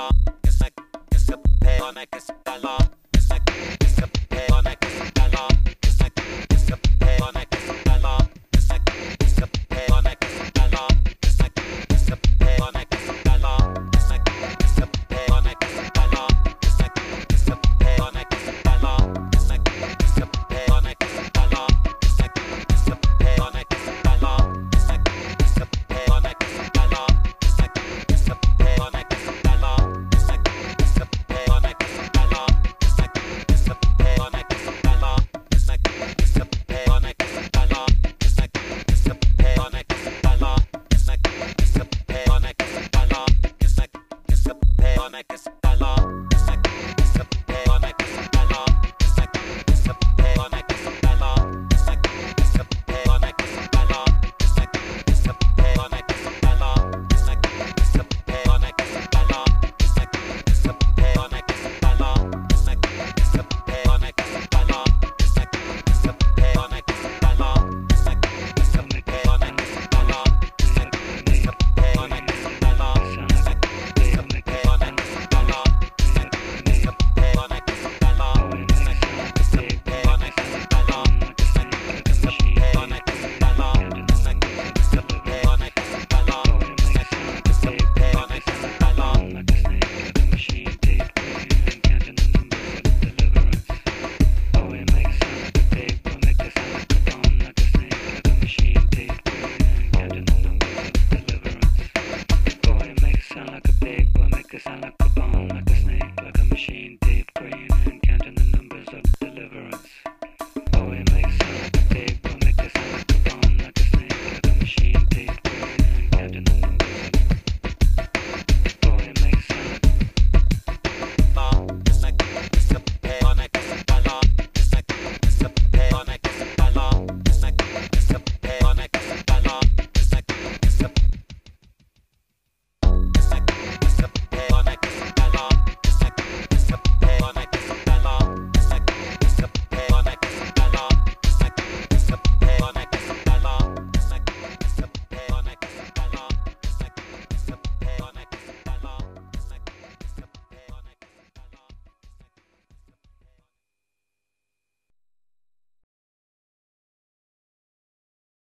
on, kiss, kiss, kiss, a pay kiss, kiss, like a pig, but make a sound like a bone, like a snake, like a machine.